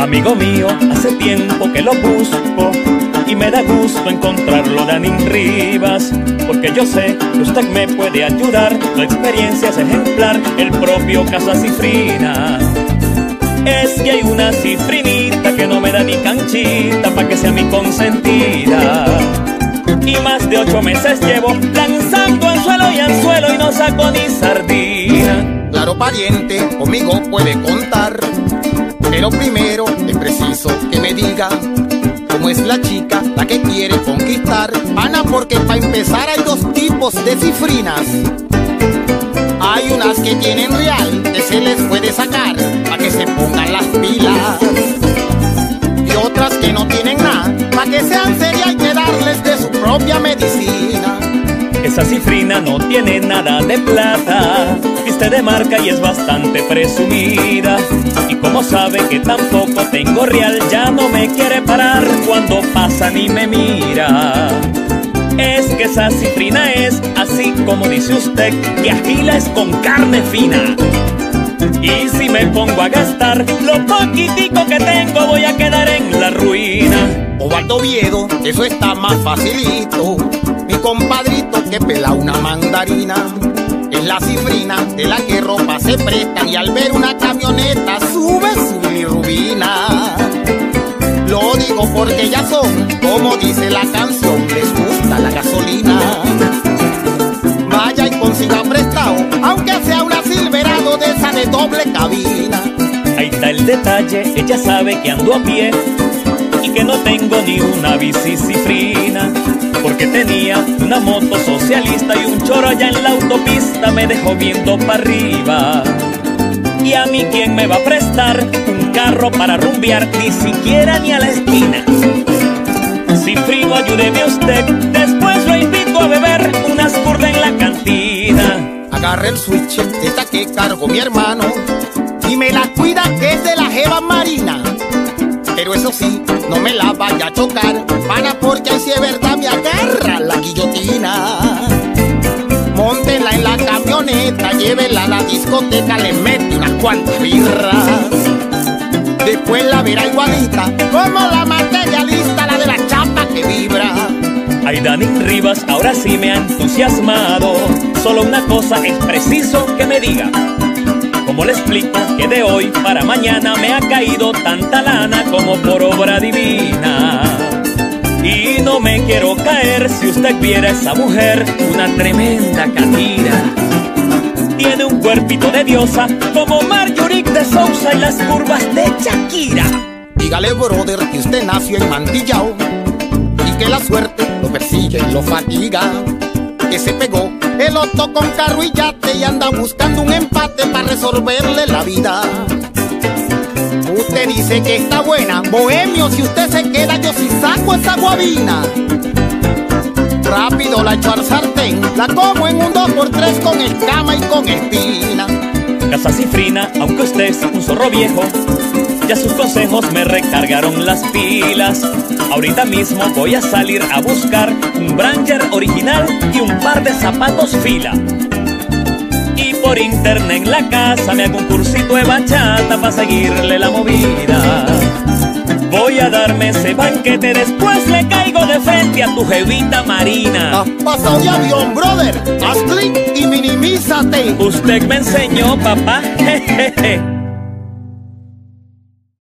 Amigo mío, hace tiempo que lo busco y me da gusto encontrarlo, Danin Rivas, porque yo sé que usted me puede ayudar. Su experiencia es ejemplar, el propio Casa Cifrina. Es que hay una cifrinita que no me da ni canchita para que sea mi consentida. Y más de ocho meses llevo lanzando anzuelo y anzuelo y no saco ni sardina. Claro, pariente, conmigo puede contar. Pero primero es preciso que me diga cómo es la chica la que quiere conquistar. Ana, porque para empezar hay dos tipos de cifrinas. Hay unas que tienen real, que se les puede sacar para que se pongan las pilas. Y otras que no tienen nada, para que sean serias hay que darles de su propia medicina. Esa cifrina no tiene nada de plata, viste de marca y es bastante presumida. Y como sabe que tampoco tengo real, ya no me quiere parar cuando pasa ni me mira. Es que esa cifrina es así como dice usted, que agila es con carne fina. Y si me pongo a gastar lo poquitico que tengo, voy a quedar en la ruina. Ovaldo Viedo, eso está más facilito. Mi compadrito que pela una mandarina. Es la cifrina de la que ropa se presta y al ver una camioneta sube su bilirrubina. Lo digo porque ya son, como dice la canción, les gusta la gasolina. Vaya y consiga prestado, aunque sea una Silverado de esa de doble cabina. Ahí está el detalle, ella sabe que ando a pie y que no tengo ni una bici cifrina. Porque tenía una moto socialista y un choro allá en la me dejó viendo para arriba. Y a mí quién me va a prestar un carro para rumbear, ni siquiera ni a la esquina. Cifrino, ayúdeme usted, después lo invito a beber unas curdas en la cantina. Agarre el switch, esta que cargo mi hermano, y me la cuida que es de la jeva marina. Pero eso sí, no me la vaya a chocar, llévela a la discoteca, le mete unas cuantas birras. Después la verá igualita, como la materialista, la de la chapa que vibra. Ay, Danin Rivas, ahora sí me ha entusiasmado. Solo una cosa es preciso que me diga. ¿Cómo le explico que de hoy para mañana me ha caído tanta lana como por obra divina? Y no me quiero caer si usted viera a esa mujer, una tremenda catira. Tiene un cuerpito de diosa como Marjorie de Sousa y las curvas de Shakira. Dígale, brother, que usted nació en Mantillao y que la suerte lo persigue y lo fatiga. Que se pegó el otro con carro y yate y anda buscando un empate para resolverle la vida. Que está buena, bohemio, si usted se queda, yo sí saco esa guabina. Rápido la echo al sartén, la como en un 2x3 con escama y con espina. Casa Cifrina, aunque usted es un zorro viejo, ya sus consejos me recargaron las pilas. Ahorita mismo voy a salir a buscar un Branger original y un par de zapatos fila. Y por internet la casa me hago un cursito de bachata para seguirle la movida. Darme ese banquete, después le caigo de frente a tu jevita marina. Has pasado de avión, brother. Haz clic y minimízate. Usted me enseñó, papá. Jejeje.